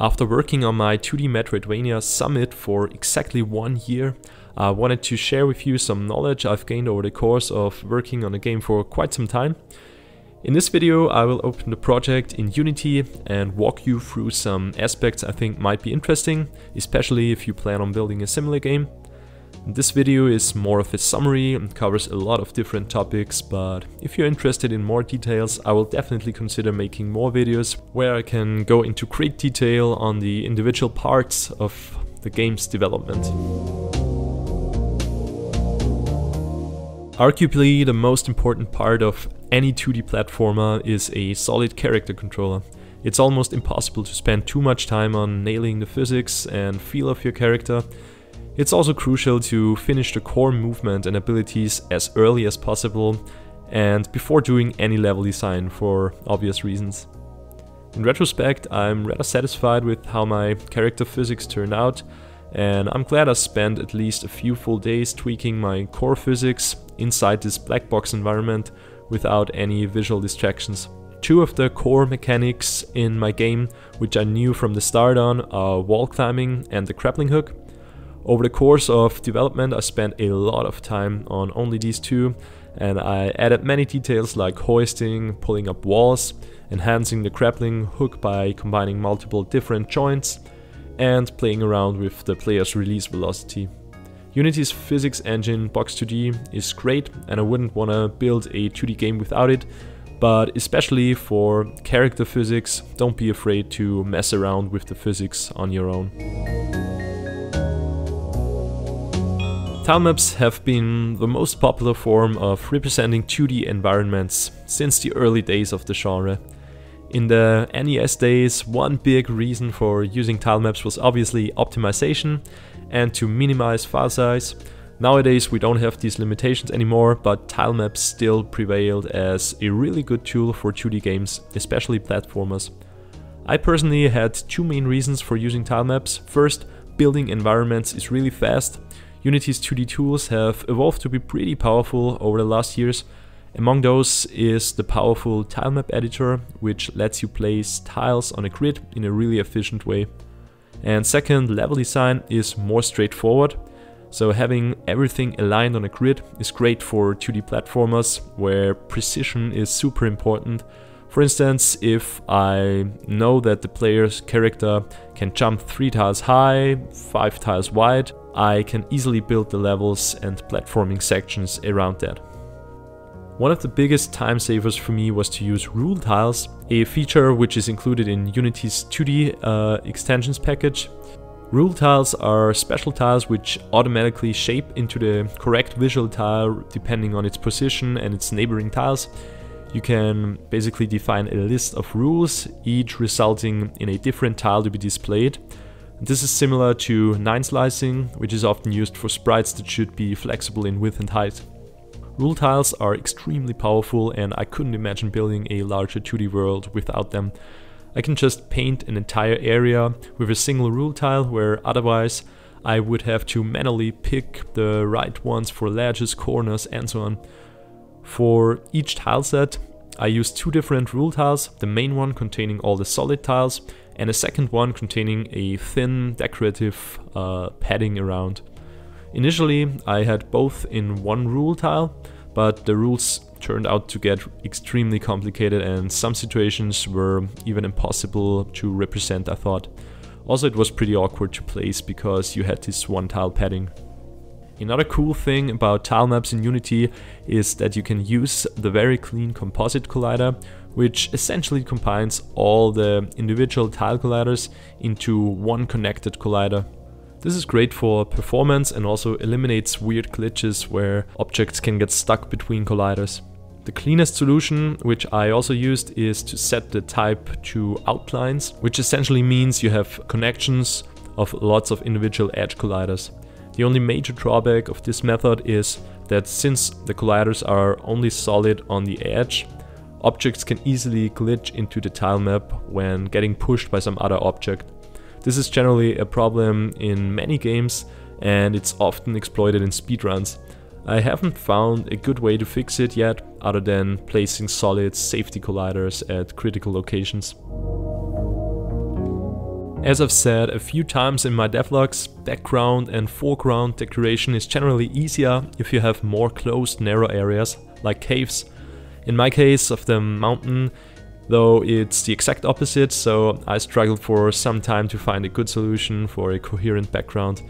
After working on my 2D Metroidvania Summit for exactly one year, I wanted to share with you some knowledge I've gained over the course of working on the game for quite some time. In this video I will open the project in Unity and walk you through some aspects I think might be interesting, especially if you plan on building a similar game. This video is more of a summary and covers a lot of different topics, but if you're interested in more details, I will definitely consider making more videos where I can go into great detail on the individual parts of the game's development. Arguably the most important part of any 2D platformer is a solid character controller. It's almost impossible to spend too much time on nailing the physics and feel of your character, it's also crucial to finish the core movement and abilities as early as possible and before doing any level design for obvious reasons. In retrospect, I'm rather satisfied with how my character physics turned out, and I'm glad I spent at least a few full days tweaking my core physics inside this black box environment without any visual distractions. Two of the core mechanics in my game, which I knew from the start on, are wall climbing and the grappling hook. Over the course of development I spent a lot of time on only these two and I added many details like hoisting, pulling up walls, enhancing the grappling hook by combining multiple different joints, and playing around with the player's release velocity. Unity's physics engine Box2D is great and I wouldn't want to build a 2D game without it, but especially for character physics, don't be afraid to mess around with the physics on your own. Tilemaps have been the most popular form of representing 2D environments since the early days of the genre. In the NES days, one big reason for using tilemaps was obviously optimization and to minimize file size. Nowadays we don't have these limitations anymore, but tilemaps still prevailed as a really good tool for 2D games, especially platformers. I personally had two main reasons for using tilemaps. First, building environments is really fast, Unity's 2D tools have evolved to be pretty powerful over the last years. Among those is the powerful tilemap editor, which lets you place tiles on a grid in a really efficient way. And second, level design is more straightforward. So having everything aligned on a grid is great for 2D platformers where precision is super important. For instance, if I know that the player's character can jump 3 tiles high, 5 tiles wide, I can easily build the levels and platforming sections around that. One of the biggest time savers for me was to use rule tiles, a feature which is included in Unity's 2D uh, extensions package. Rule tiles are special tiles which automatically shape into the correct visual tile depending on its position and its neighboring tiles. You can basically define a list of rules, each resulting in a different tile to be displayed. This is similar to 9 slicing, which is often used for sprites that should be flexible in width and height. Rule tiles are extremely powerful and I couldn't imagine building a larger 2D world without them. I can just paint an entire area with a single rule tile where otherwise I would have to manually pick the right ones for ledges, corners and so on. For each tile set I use two different rule tiles, the main one containing all the solid tiles and a second one containing a thin decorative uh, padding around. Initially I had both in one rule tile, but the rules turned out to get extremely complicated and some situations were even impossible to represent I thought. Also it was pretty awkward to place because you had this one tile padding. Another cool thing about tile maps in Unity is that you can use the very clean composite collider, which essentially combines all the individual tile colliders into one connected collider. This is great for performance and also eliminates weird glitches where objects can get stuck between colliders. The cleanest solution, which I also used, is to set the type to outlines, which essentially means you have connections of lots of individual edge colliders. The only major drawback of this method is that since the colliders are only solid on the edge, objects can easily glitch into the tile map when getting pushed by some other object. This is generally a problem in many games and it's often exploited in speedruns. I haven't found a good way to fix it yet, other than placing solid safety colliders at critical locations. As I've said a few times in my devlogs, background and foreground decoration is generally easier if you have more closed narrow areas, like caves. In my case of the mountain, though it's the exact opposite, so I struggled for some time to find a good solution for a coherent background.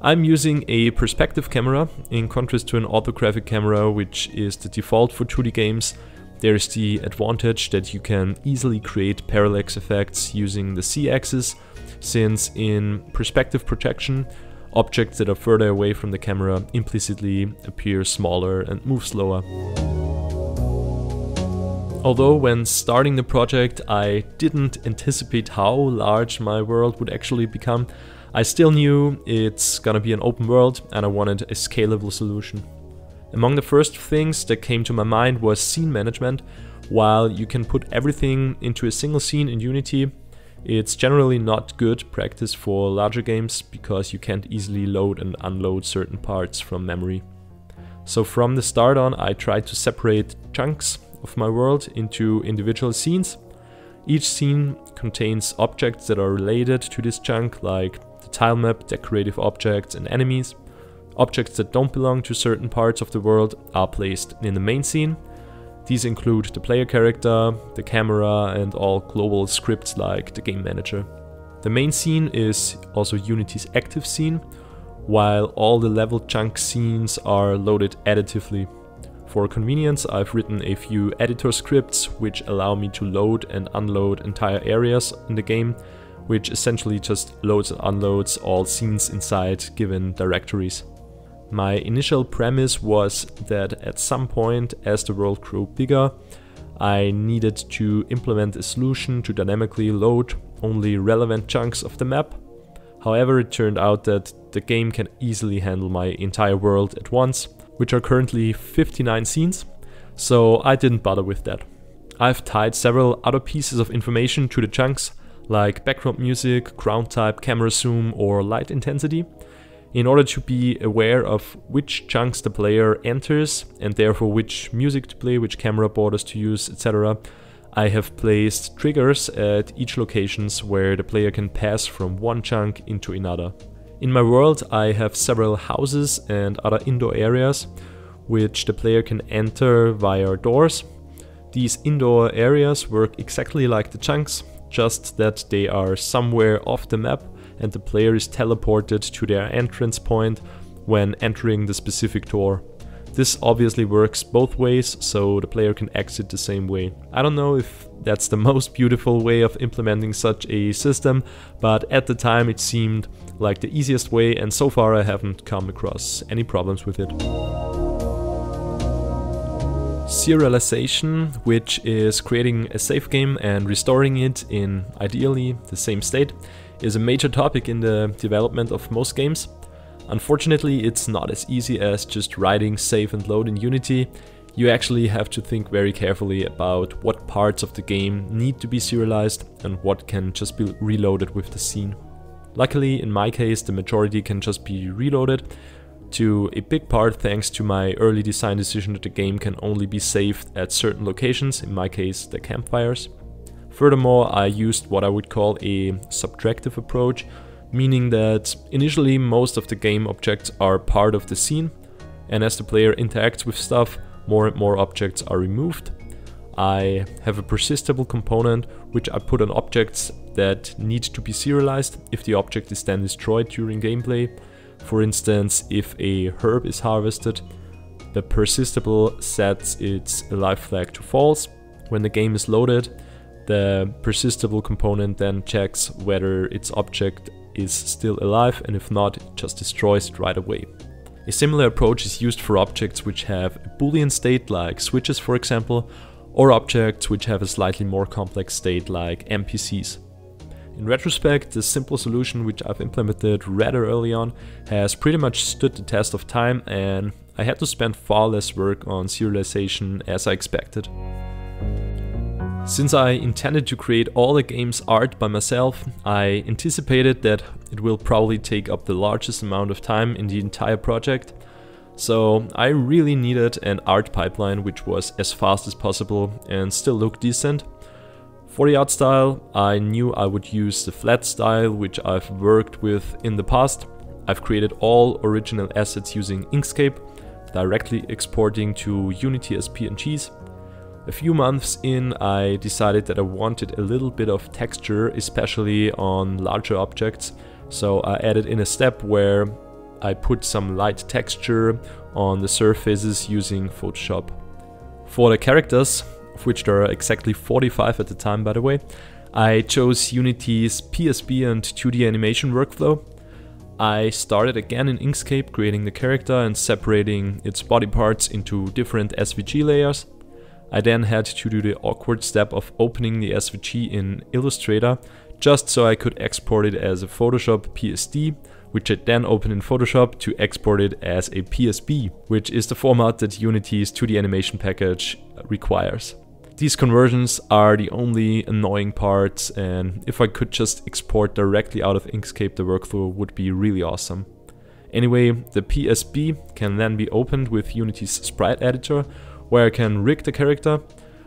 I'm using a perspective camera, in contrast to an orthographic camera, which is the default for 2D games, there's the advantage that you can easily create parallax effects using the z-axis, since in perspective projection, objects that are further away from the camera implicitly appear smaller and move slower. Although when starting the project I didn't anticipate how large my world would actually become, I still knew it's gonna be an open world and I wanted a scalable solution. Among the first things that came to my mind was scene management. While you can put everything into a single scene in Unity, it's generally not good practice for larger games because you can't easily load and unload certain parts from memory. So from the start on I tried to separate chunks of my world into individual scenes. Each scene contains objects that are related to this chunk like the tile map, decorative objects and enemies. Objects that don't belong to certain parts of the world are placed in the main scene. These include the player character, the camera and all global scripts like the game manager. The main scene is also Unity's active scene, while all the level chunk scenes are loaded additively. For convenience, I've written a few editor scripts which allow me to load and unload entire areas in the game, which essentially just loads and unloads all scenes inside given directories. My initial premise was that at some point, as the world grew bigger, I needed to implement a solution to dynamically load only relevant chunks of the map. However, it turned out that the game can easily handle my entire world at once, which are currently 59 scenes, so I didn't bother with that. I've tied several other pieces of information to the chunks, like background music, ground type, camera zoom or light intensity, in order to be aware of which chunks the player enters and therefore which music to play, which camera borders to use, etc. I have placed triggers at each locations where the player can pass from one chunk into another. In my world I have several houses and other indoor areas which the player can enter via doors. These indoor areas work exactly like the chunks, just that they are somewhere off the map and the player is teleported to their entrance point when entering the specific door. This obviously works both ways, so the player can exit the same way. I don't know if that's the most beautiful way of implementing such a system, but at the time it seemed like the easiest way and so far I haven't come across any problems with it. Serialization, which is creating a save game and restoring it in ideally the same state, is a major topic in the development of most games. Unfortunately, it's not as easy as just writing save and load in Unity. You actually have to think very carefully about what parts of the game need to be serialized and what can just be reloaded with the scene. Luckily, in my case, the majority can just be reloaded, to a big part thanks to my early design decision that the game can only be saved at certain locations, in my case the campfires. Furthermore, I used what I would call a subtractive approach, meaning that initially most of the game objects are part of the scene, and as the player interacts with stuff, more and more objects are removed. I have a persistable component which I put on objects that need to be serialized if the object is then destroyed during gameplay. For instance, if a herb is harvested, the persistable sets its alive flag to false. When the game is loaded, the persistable component then checks whether its object is still alive and if not, it just destroys it right away. A similar approach is used for objects which have a boolean state like switches for example, or objects which have a slightly more complex state like NPCs. In retrospect, this simple solution which I've implemented rather early on has pretty much stood the test of time and I had to spend far less work on serialization as I expected. Since I intended to create all the game's art by myself, I anticipated that it will probably take up the largest amount of time in the entire project. So I really needed an art pipeline which was as fast as possible and still looked decent. For the art style, I knew I would use the flat style, which I've worked with in the past. I've created all original assets using Inkscape, directly exporting to Unity as PNGs. A few months in, I decided that I wanted a little bit of texture, especially on larger objects. So I added in a step where I put some light texture on the surfaces using Photoshop. For the characters, of which there are exactly 45 at the time by the way, I chose Unity's PSB and 2D animation workflow. I started again in Inkscape creating the character and separating its body parts into different SVG layers. I then had to do the awkward step of opening the SVG in Illustrator just so I could export it as a Photoshop PSD, which I then open in Photoshop to export it as a PSB, which is the format that Unity's 2D animation package requires. These conversions are the only annoying parts and if I could just export directly out of Inkscape the workflow would be really awesome. Anyway, the PSB can then be opened with Unity's sprite editor where I can rig the character.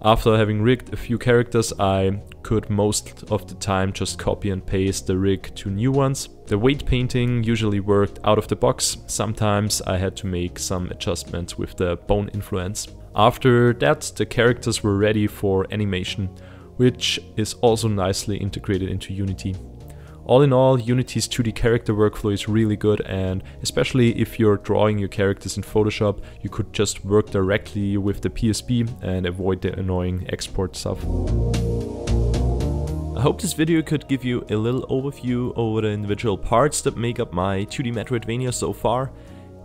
After having rigged a few characters I could most of the time just copy and paste the rig to new ones. The weight painting usually worked out of the box, sometimes I had to make some adjustments with the bone influence. After that, the characters were ready for animation, which is also nicely integrated into Unity. All in all, Unity's 2D character workflow is really good and especially if you're drawing your characters in Photoshop, you could just work directly with the PSB and avoid the annoying export stuff. I hope this video could give you a little overview over the individual parts that make up my 2D Metroidvania so far.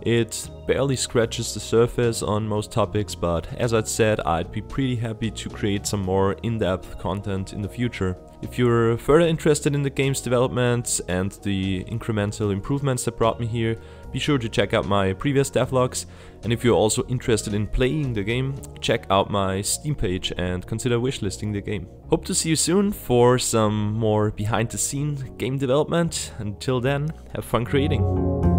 It barely scratches the surface on most topics, but as I said, I'd be pretty happy to create some more in-depth content in the future. If you're further interested in the game's development and the incremental improvements that brought me here, be sure to check out my previous devlogs. And if you're also interested in playing the game, check out my Steam page and consider wishlisting the game. Hope to see you soon for some more behind the scene game development. Until then, have fun creating.